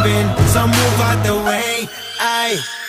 jumping, so move out the way. I.